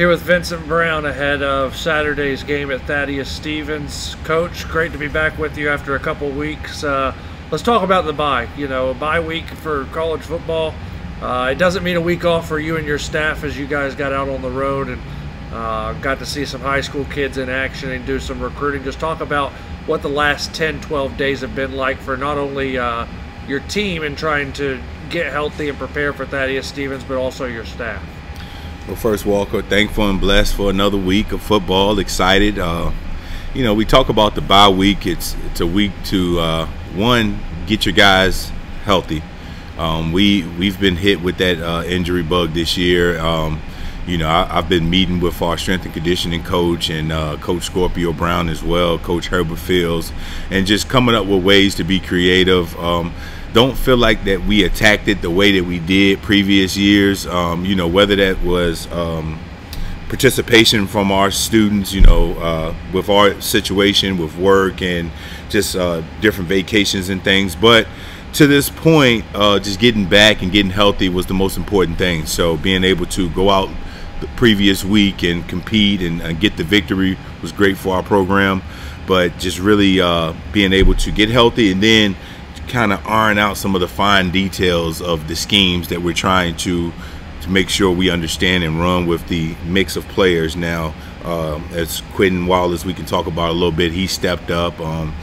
Here with Vincent Brown ahead of Saturday's game at Thaddeus Stevens. Coach, great to be back with you after a couple weeks. Uh, let's talk about the bye. You know, a bye week for college football. Uh, it doesn't mean a week off for you and your staff as you guys got out on the road and uh, got to see some high school kids in action and do some recruiting. Just talk about what the last 10, 12 days have been like for not only uh, your team in trying to get healthy and prepare for Thaddeus Stevens, but also your staff. Well, first, Walker, thankful and blessed for another week of football. Excited. Uh, you know, we talk about the bye week. It's it's a week to uh, one get your guys healthy. Um, we we've been hit with that uh, injury bug this year. Um, you know, I, have been meeting with our strength and conditioning coach and uh, Coach Scorpio Brown as well, Coach Herbert Fields, and just coming up with ways to be creative. Um, don't feel like that we attacked it the way that we did previous years. Um, you know, whether that was um, participation from our students, you know, uh, with our situation with work and just uh, different vacations and things. But to this point, uh, just getting back and getting healthy was the most important thing. So being able to go out the previous week and compete and, and get the victory was great for our program. But just really uh, being able to get healthy and then kind of iron out some of the fine details of the schemes that we're trying to to make sure we understand and run with the mix of players now. Um, as Quentin Wallace, we can talk about a little bit. He stepped up, um,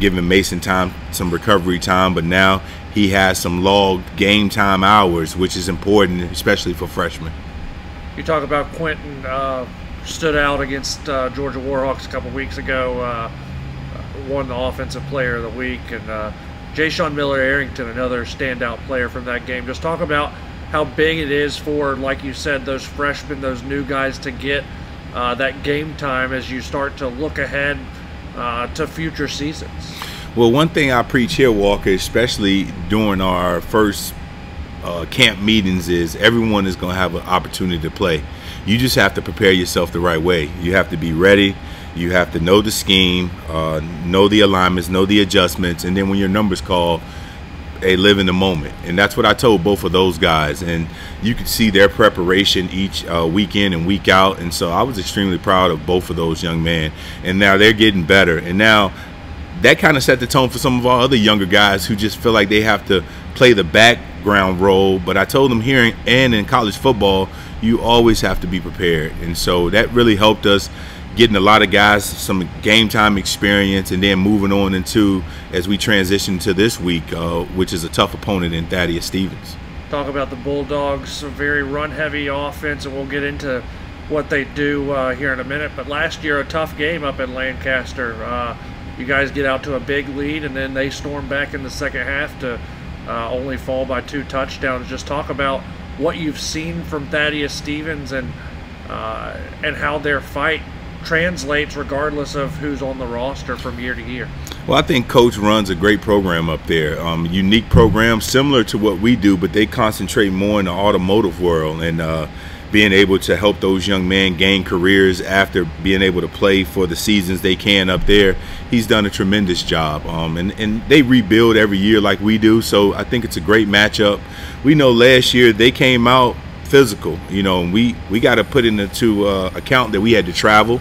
giving Mason time, some recovery time, but now he has some logged game time hours, which is important, especially for freshmen. You talk about Quentin uh, stood out against uh, Georgia Warhawks a couple weeks ago, uh, won the Offensive Player of the Week, and Jay Miller Arrington, another standout player from that game. Just talk about how big it is for, like you said, those freshmen, those new guys to get uh, that game time as you start to look ahead uh, to future seasons. Well, one thing I preach here, Walker, especially during our first uh, camp meetings, is everyone is going to have an opportunity to play. You just have to prepare yourself the right way. You have to be ready you have to know the scheme, uh, know the alignments, know the adjustments, and then when your numbers call, a live in the moment. And that's what I told both of those guys. And you could see their preparation each uh, week in and week out. And so I was extremely proud of both of those young men. And now they're getting better. And now that kind of set the tone for some of our other younger guys who just feel like they have to play the background role. But I told them here and in college football, you always have to be prepared. And so that really helped us getting a lot of guys some game time experience and then moving on into as we transition to this week, uh, which is a tough opponent in Thaddeus Stevens. Talk about the Bulldogs, a very run heavy offense, and we'll get into what they do uh, here in a minute. But last year, a tough game up in Lancaster. Uh, you guys get out to a big lead, and then they storm back in the second half to uh, only fall by two touchdowns. Just talk about what you've seen from Thaddeus Stevens and uh, and how their fight translates regardless of who's on the roster from year to year. Well, I think Coach runs a great program up there. Um, unique program, similar to what we do, but they concentrate more in the automotive world and uh, being able to help those young men gain careers after being able to play for the seasons they can up there. He's done a tremendous job, um, and and they rebuild every year like we do. So I think it's a great matchup. We know last year they came out physical, you know, and we we got to put into uh, account that we had to travel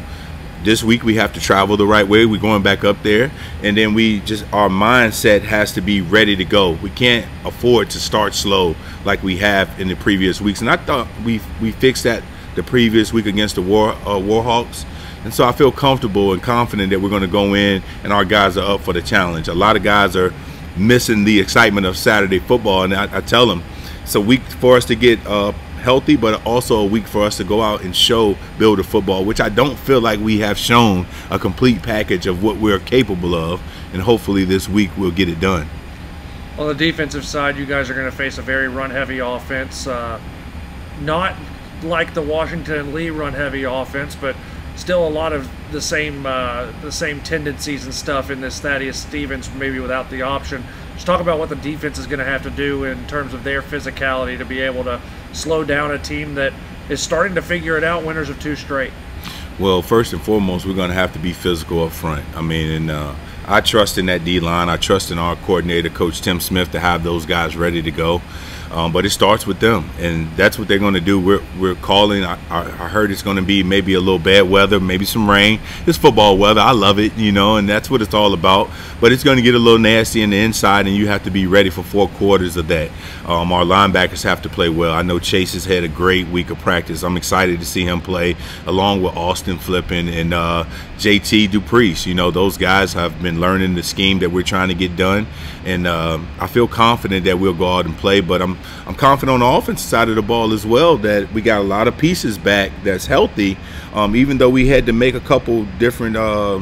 this week we have to travel the right way. We're going back up there, and then we just our mindset has to be ready to go. We can't afford to start slow like we have in the previous weeks. And I thought we we fixed that the previous week against the War uh, Warhawks. And so I feel comfortable and confident that we're going to go in and our guys are up for the challenge. A lot of guys are missing the excitement of Saturday football, and I, I tell them it's a week for us to get uh, healthy, but also a week for us to go out and show Builder football, which I don't feel like we have shown a complete package of what we're capable of. And hopefully this week we'll get it done. On the defensive side, you guys are going to face a very run-heavy offense. Uh, not like the Washington Lee run-heavy offense, but still a lot of the same uh, the same tendencies and stuff in this Thaddeus Stevens, maybe without the option. Just talk about what the defense is going to have to do in terms of their physicality to be able to slow down a team that is starting to figure it out, winners of two straight. Well, first and foremost, we're going to have to be physical up front. I mean, and uh, I trust in that D line. I trust in our coordinator, Coach Tim Smith, to have those guys ready to go. Um, but it starts with them, and that's what they're going to do. We're, we're calling. I, I heard it's going to be maybe a little bad weather, maybe some rain. It's football weather. I love it, you know, and that's what it's all about. But it's going to get a little nasty in the inside, and you have to be ready for four quarters of that. Um, our linebackers have to play well. I know Chase has had a great week of practice. I'm excited to see him play along with Austin Flipping and uh, JT Duprice. You know, those guys have been learning the scheme that we're trying to get done, and uh, I feel confident that we'll go out and play. But I'm I'm confident on the offensive side of the ball as well that we got a lot of pieces back that's healthy. Um, even though we had to make a couple different uh,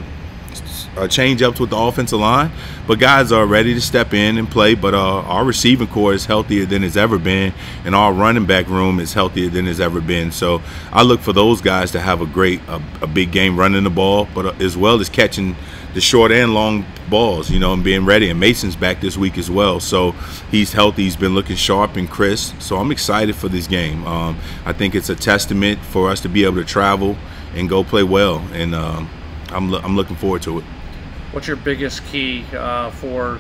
uh, change ups with the offensive line, but guys are ready to step in and play. But uh, our receiving corps is healthier than it's ever been, and our running back room is healthier than it's ever been. So I look for those guys to have a great, a, a big game running the ball, but uh, as well as catching the short and long balls, you know, and being ready. And Mason's back this week as well, so he's healthy. He's been looking sharp and crisp. So I'm excited for this game. Um, I think it's a testament for us to be able to travel and go play well, and um, I'm I'm looking forward to it. What's your biggest key uh, for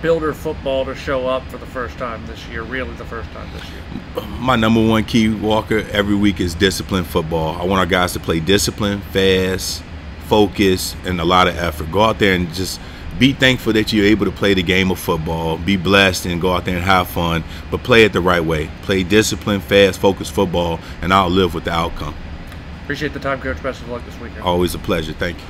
builder football to show up for the first time this year, really the first time this year? My number one key, Walker, every week is disciplined football. I want our guys to play discipline, fast, focus, and a lot of effort. Go out there and just be thankful that you're able to play the game of football. Be blessed and go out there and have fun, but play it the right way. Play disciplined, fast, focused football, and I'll live with the outcome. Appreciate the time, Coach. Best of luck this weekend. Always a pleasure. Thank you.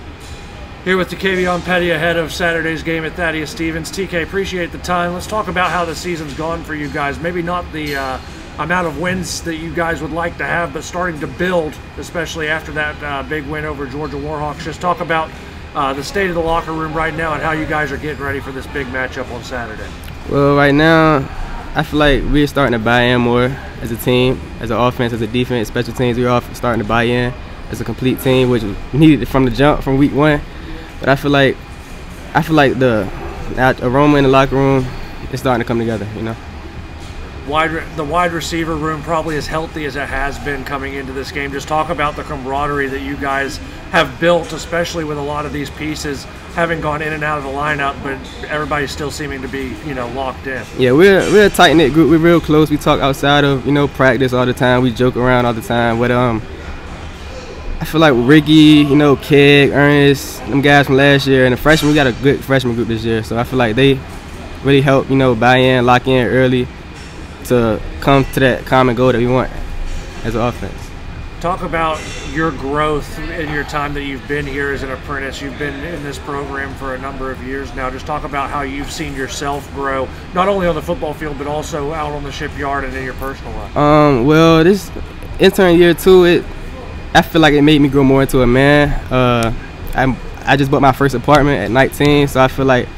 Here with Takavion Petty ahead of Saturday's game at Thaddeus Stevens. TK, appreciate the time. Let's talk about how the season's gone for you guys. Maybe not the uh, amount of wins that you guys would like to have, but starting to build, especially after that uh, big win over Georgia Warhawks. Just talk about uh, the state of the locker room right now and how you guys are getting ready for this big matchup on Saturday. Well, right now, I feel like we're starting to buy in more as a team, as an offense, as a defense, special teams. We're all starting to buy in as a complete team, which we needed from the jump from week one. But I feel like I feel like the aroma in the locker room is starting to come together. You know. Wide, the wide receiver room probably as healthy as it has been coming into this game. Just talk about the camaraderie that you guys have built, especially with a lot of these pieces having gone in and out of the lineup, but everybody's still seeming to be, you know, locked in. Yeah, we're we're a tight knit group. We're real close. We talk outside of you know practice all the time. We joke around all the time. But um, I feel like Ricky, you know, Keg, Ernest, them guys from last year, and the freshmen, we got a good freshman group this year. So I feel like they really help, you know, buy in, lock in early to come to that common goal that we want as an offense. Talk about your growth in your time that you've been here as an apprentice. You've been in this program for a number of years now. Just talk about how you've seen yourself grow, not only on the football field, but also out on the shipyard and in your personal life. Um, well, this intern year too, it I feel like it made me grow more into a man. Uh, I I just bought my first apartment at 19, so I feel like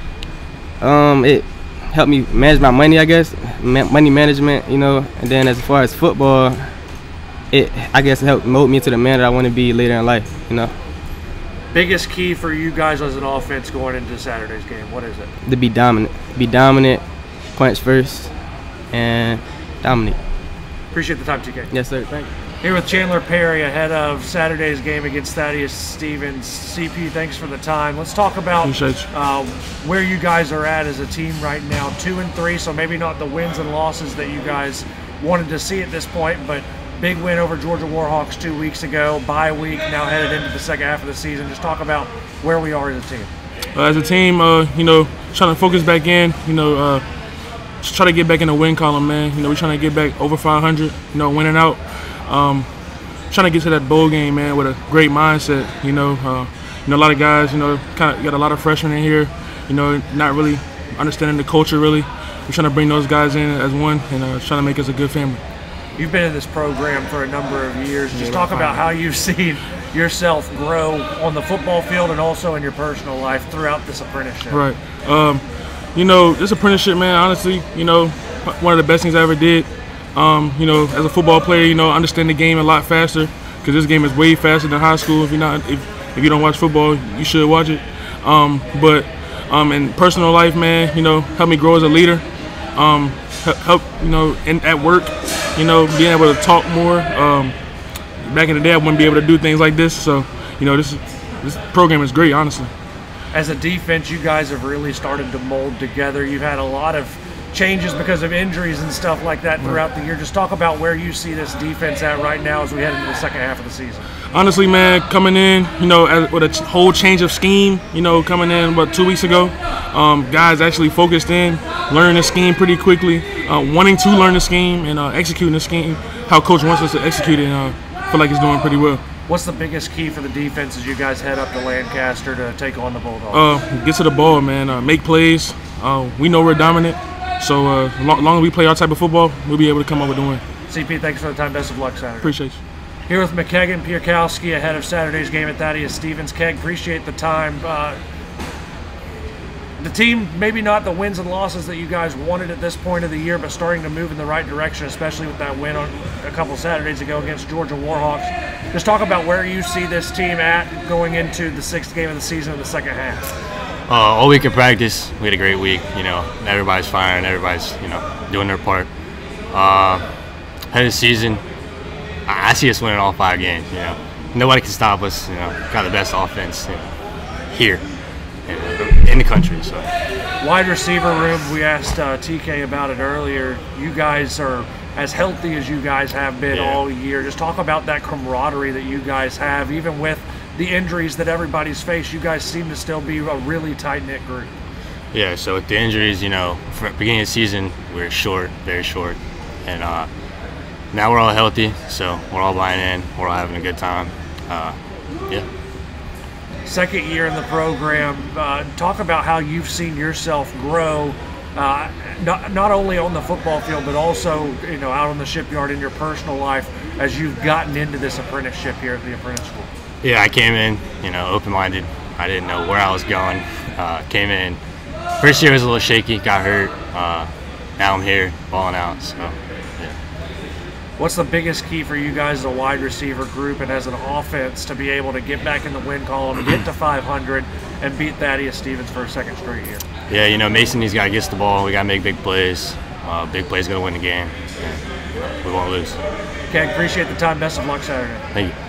um, it helped me manage my money, I guess, money management, you know. And then as far as football, it I guess it helped mold me to the man that I want to be later in life, you know. Biggest key for you guys as an offense going into Saturday's game, what is it? To be dominant, be dominant, punch first, and dominate. Appreciate the time, TK. Yes, sir. Thank you. Here with Chandler Perry ahead of Saturday's game against Thaddeus Stevens. CP, thanks for the time. Let's talk about uh, where you guys are at as a team right now. Two and three, so maybe not the wins and losses that you guys wanted to see at this point, but big win over Georgia Warhawks two weeks ago. Bye week, now headed into the second half of the season. Just talk about where we are as a team. Uh, as a team, uh, you know, trying to focus back in. You know, uh, just try to get back in the win column, man. You know, we're trying to get back over 500. You know, winning out. Um, trying to get to that bowl game, man, with a great mindset. You know, uh, you know, a lot of guys, you know, kind of got a lot of freshmen in here. You know, not really understanding the culture. Really, we're trying to bring those guys in as one and uh, trying to make us a good family. You've been in this program for a number of years. Just talk about how you've seen yourself grow on the football field and also in your personal life throughout this apprenticeship. Right. Um, you know, this apprenticeship, man. Honestly, you know, one of the best things I ever did. Um, you know, as a football player, you know, understand the game a lot faster because this game is way faster than high school. If you're not, if, if you don't watch football, you should watch it. Um, but um, in personal life, man, you know, help me grow as a leader. Um, help, you know, in, at work, you know, being able to talk more. Um, back in the day, I wouldn't be able to do things like this. So, you know, this this program is great, honestly. As a defense, you guys have really started to mold together. You've had a lot of changes because of injuries and stuff like that throughout the year. Just talk about where you see this defense at right now as we head into the second half of the season. Honestly, man, coming in, you know, as, with a whole change of scheme, you know, coming in about two weeks ago, um, guys actually focused in, learning the scheme pretty quickly, uh, wanting to learn the scheme and uh, executing the scheme how coach wants us to execute it. And uh, feel like it's doing pretty well. What's the biggest key for the defense as you guys head up to Lancaster to take on the Bulldogs? Uh, get to the ball, man. Uh, make plays. Uh, we know we're dominant, so uh, long, long as we play our type of football, we'll be able to come up with a win. CP, thanks for the time. Best of luck Saturday. Appreciate you. Here with McKegan Pierkowski ahead of Saturday's game at Thaddeus Stevens. Keg, appreciate the time. Uh, the team, maybe not the wins and losses that you guys wanted at this point of the year, but starting to move in the right direction, especially with that win on a couple Saturdays ago against Georgia Warhawks. Just talk about where you see this team at going into the sixth game of the season in the second half. Uh, all week in practice, we had a great week. You know, everybody's firing, everybody's you know doing their part. Uh, head of the season, I, I see us winning all five games. You know, nobody can stop us. You know, got the best offense you know, here in, in the country. So Wide receiver room, we asked uh, TK about it earlier. You guys are as healthy as you guys have been Yeah. all year. Just talk about that camaraderie that you guys have, even with the injuries that everybody's faced. You guys seem to still be a really tight knit group. yeah, so with the injuries, you know, for beginning of the season, we are short, very short, and uh, now we're all healthy. So we're all buying in. We're all having a good time. Uh, yeah. second year in the program. Uh, talk about how you've seen yourself grow, uh, not, not only on the football field, but also you know out on the shipyard in your personal life as you've gotten into this apprenticeship here at the apprentice school. Yeah, I came in, you know, open-minded. I didn't know where I was going. Uh, came in. First year was a little shaky, got hurt. Uh, now I'm here, balling out. So, yeah. What's the biggest key for you guys as a wide receiver group and as an offense to be able to get back in the win column, get to 500, and beat Thaddeus Stevens for a second straight year? Yeah, you know, Mason, these guys get the ball. We got to make big plays. Uh, big plays going to win the game. Know, we won't lose. Okay, appreciate the time. Best of luck Saturday. Thank you.